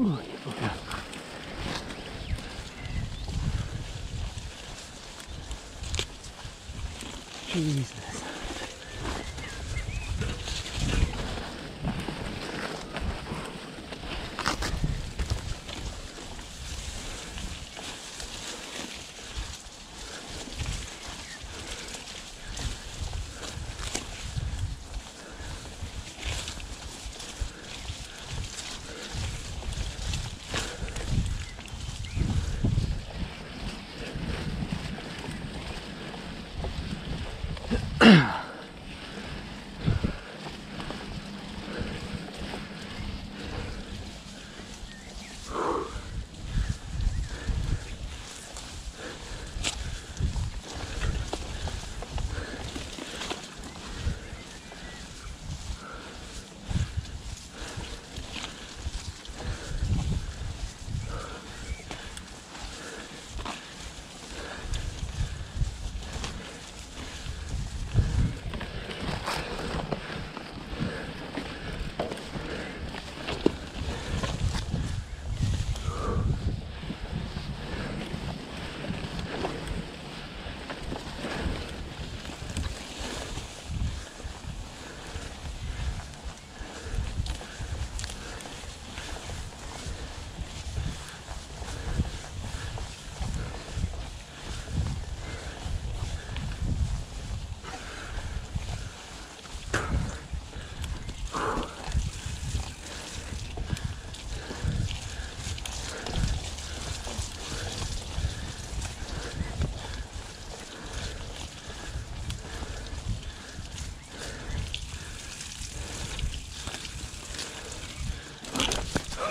いいですね。